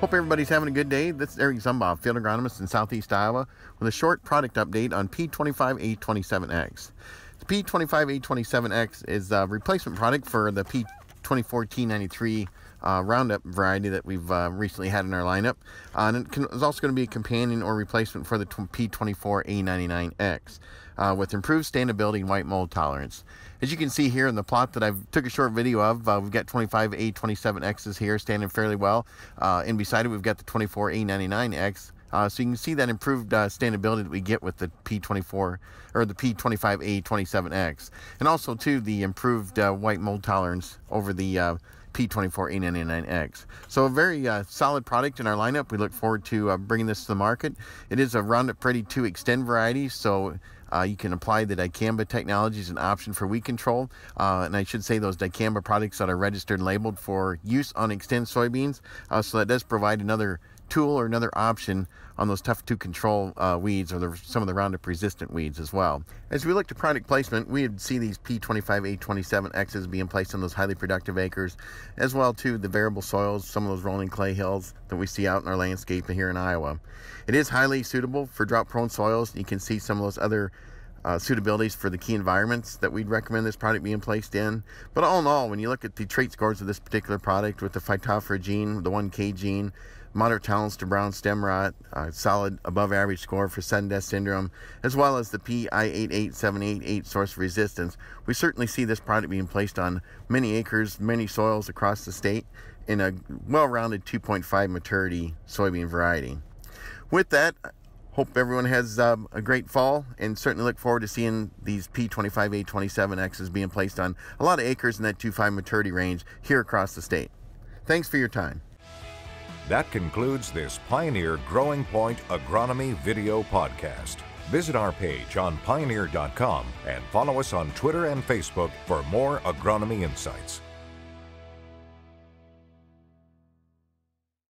Hope everybody's having a good day. This is Eric Zumbach, field agronomist in Southeast Iowa, with a short product update on P25A27X. The P25A27X is a replacement product for the P24T93 uh, Roundup variety that we've uh, recently had in our lineup. Uh, and it can, is also going to be a companion or replacement for the P24A99X uh, with improved standability and white mold tolerance. As you can see here in the plot that I took a short video of, uh, we've got 25A27Xs here standing fairly well. Uh, and beside it, we've got the 24A99X. Uh, so you can see that improved uh, standability that we get with the P24 or the P25A27X, and also too the improved uh, white mold tolerance over the uh, P24A99X. So a very uh, solid product in our lineup. We look forward to uh, bringing this to the market. It is a Roundup Ready 2 Xtend variety, so uh, you can apply the dicamba technology as an option for weed control. Uh, and I should say those dicamba products that are registered and labeled for use on Xtend soybeans. Uh, so that does provide another tool or another option on those tough to control uh, weeds or the, some of the Roundup resistant weeds as well. As we look to product placement, we would see these P25A27Xs being placed on those highly productive acres, as well to the variable soils, some of those rolling clay hills that we see out in our landscape here in Iowa. It is highly suitable for drought prone soils. You can see some of those other uh, suitabilities for the key environments that we'd recommend this product being placed in. But all in all, when you look at the trait scores of this particular product with the Phytophthora gene, the 1K gene, moderate tolerance to brown stem rot, solid above average score for sudden death syndrome, as well as the PI88788 source resistance, we certainly see this product being placed on many acres, many soils across the state in a well-rounded 2.5 maturity soybean variety. With that, hope everyone has um, a great fall and certainly look forward to seeing these P25A27Xs being placed on a lot of acres in that 2.5 maturity range here across the state. Thanks for your time. That concludes this Pioneer Growing Point Agronomy video podcast. Visit our page on pioneer.com and follow us on Twitter and Facebook for more agronomy insights.